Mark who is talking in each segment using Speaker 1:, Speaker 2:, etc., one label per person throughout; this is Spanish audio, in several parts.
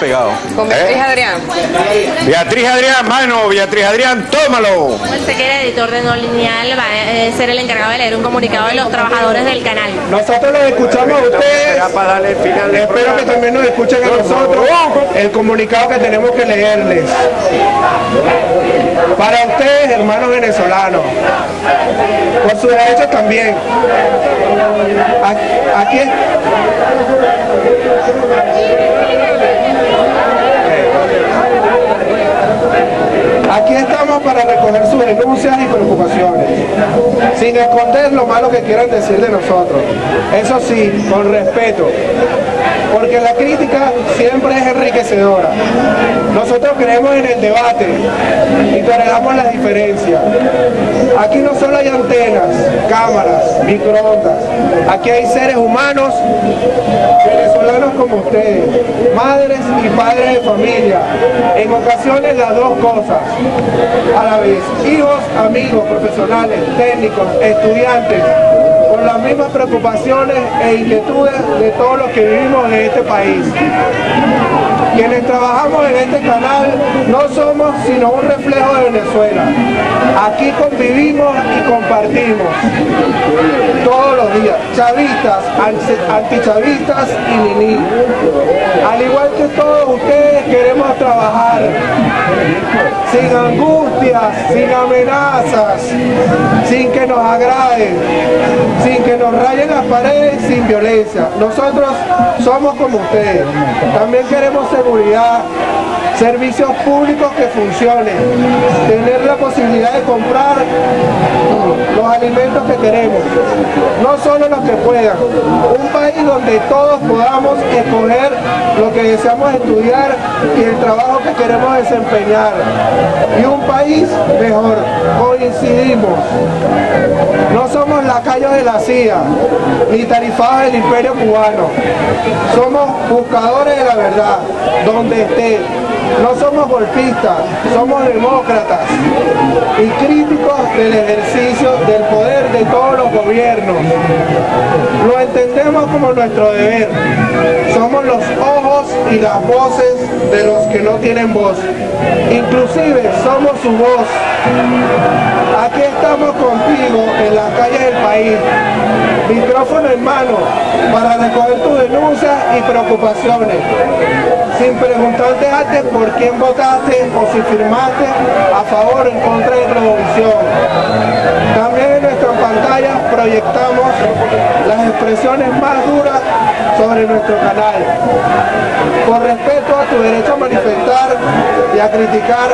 Speaker 1: pegado.
Speaker 2: Con Beatriz Adrián.
Speaker 1: Beatriz Adrián, mano, Beatriz Adrián, tómalo.
Speaker 3: Usted que editor de No Lineal va a eh, ser el encargado de leer un comunicado de los trabajadores del canal.
Speaker 4: Nosotros los escuchamos a ustedes. Espero que también nos escuchen a nosotros el comunicado que tenemos que leerles. Para ustedes, hermanos venezolanos, por sus derechos también. A- Aquí Amen. Aquí estamos para recoger sus denuncias y preocupaciones, sin esconder lo malo que quieran decir de nosotros. Eso sí, con respeto, porque la crítica siempre es enriquecedora. Nosotros creemos en el debate y toleramos las diferencias. Aquí no solo hay antenas, cámaras, microondas, aquí hay seres humanos venezolanos como ustedes, madres y padres de familia, en ocasiones las dos cosas a la vez, hijos, amigos, profesionales, técnicos, estudiantes, con las mismas preocupaciones e inquietudes de todos los que vivimos en este país. Quienes trabajamos en este canal no somos sino un reflejo de Venezuela. Aquí convivimos y compartimos días, chavistas, anti- antichavistas y niní. Al igual que todos ustedes queremos trabajar sin angustias, sin amenazas, sin que nos agraden, sin que nos rayen las paredes, sin violencia. Nosotros somos como ustedes. También queremos seguridad, servicios públicos que funcionen, tener la posibilidad de comprar los alimentos que queremos, no solo los que puedan. Un país donde todos podamos escoger lo que deseamos estudiar y el trabajo que queremos desempeñar. Y un país mejor. Coincidimos. No somos lacayos de la CIA, ni tarifados del imperio cubano. Somos buscadores de la verdad, donde esté. No somos golpistas, somos demócratas y críticos del ejercicio del poder de todos los gobiernos. Lo entendemos como nuestro deber. Somos los ojos y las voces de los que no tienen voz. Inclusive somos su voz. Aquí estamos en las calles del país, micrófono en mano, para recoger tus denuncias y preocupaciones, sin preguntarte antes por quién votaste o si firmaste a favor o en contra de Globovisión. También en nuestra pantalla proyectamos las expresiones más duras sobre nuestro canal. Por respeto a tu derecho a manifestar y a criticar,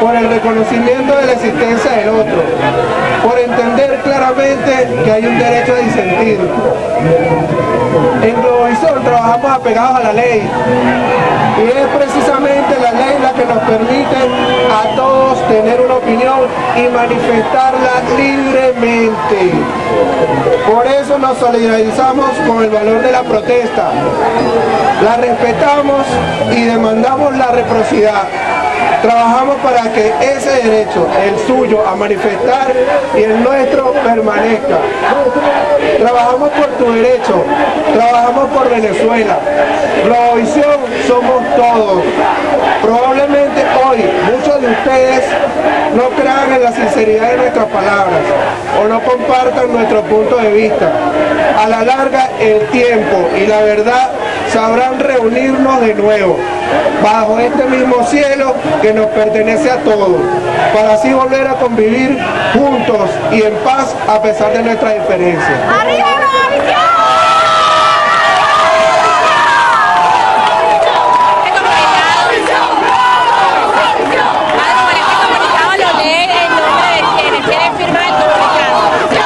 Speaker 4: por el reconocimiento de la existencia del otro, claramente que hay un derecho a disentir. En Globovisión trabajamos apegados a la ley y es precisamente la ley la que nos permite a todos tener una opinión y manifestarla libremente. Por eso nos solidarizamos con el valor de la protesta, la respetamos y demandamos la reciprocidad. Trabajamos para que ese derecho, el suyo, a manifestar y el nuestro permanezca. Trabajamos por tu derecho, trabajamos por Venezuela. Globovisión somos todos. Probablemente hoy muchos de ustedes no crean en la sinceridad de nuestras palabras o no compartan nuestro punto de vista. A la larga el tiempo y la verdad sabrán reunirnos de nuevo bajo este mismo cielo que nos pertenece a todos, para así volver a convivir juntos y en paz a pesar de nuestras diferencias.
Speaker 3: ¡Arriba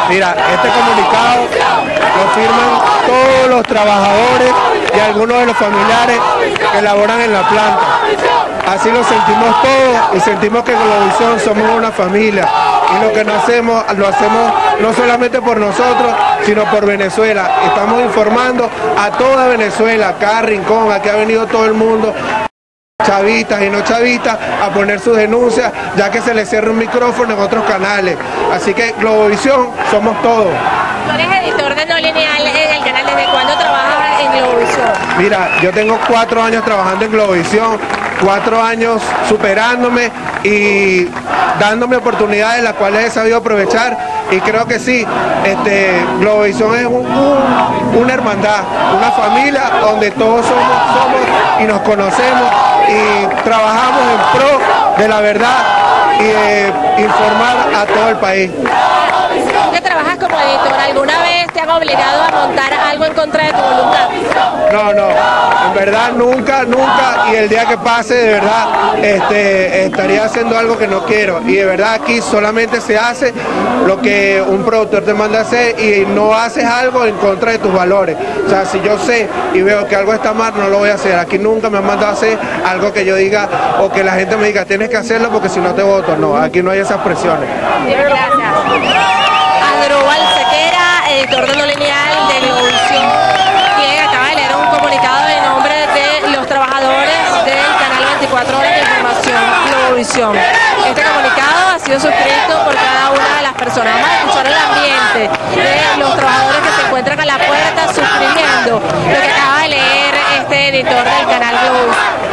Speaker 4: Mira, este comunicado firman todos los trabajadores y algunos de los familiares que laboran en la planta. Así lo sentimos todos y sentimos que Globovisión somos una familia y lo que no hacemos lo hacemos no solamente por nosotros, sino por Venezuela. Estamos informando a toda Venezuela, cada rincón, aquí ha venido todo el mundo chavistas y no chavistas a poner sus denuncias ya que se les cierra un micrófono en otros canales. Así que Globovisión somos todos.
Speaker 3: No Lineal en el canal, ¿desde cuándo trabajas en Globovisión?
Speaker 4: Mira, yo tengo cuatro años trabajando en Globovisión, cuatro años superándome y dándome oportunidades las cuales he sabido aprovechar y creo que sí, este, Globovisión es un- un- una hermandad, una familia donde todos somos, somos y nos conocemos y trabajamos en pro de la verdad y informar a todo el país.
Speaker 3: Tú que trabajas como editor, ¿alguna vez te han obligado a montar algo en contra de tu voluntad?
Speaker 4: No, no, en verdad nunca, nunca, y el día que pase, de verdad, este, estaría haciendo algo que no quiero. Y de verdad aquí solamente se hace lo que un productor te manda a hacer y no haces algo en contra de tus valores. O sea, si yo sé y veo que algo está mal, no lo voy a hacer. Aquí nunca me han mandado a hacer algo que yo diga o que la gente me diga, tienes que hacerlo porque si no te voto. No, aquí no hay esas presiones.
Speaker 3: Gracias. Editor de No Lineal de Globovisión, quien acaba de leer un comunicado en nombre de los trabajadores del canal 24 Horas de Información Globovisión. Este comunicado ha sido suscrito por cada una de las personas. Vamos a escuchar el ambiente de los trabajadores que se encuentran a la puerta suscribiendo lo que acaba de leer este editor del canal Globovisión.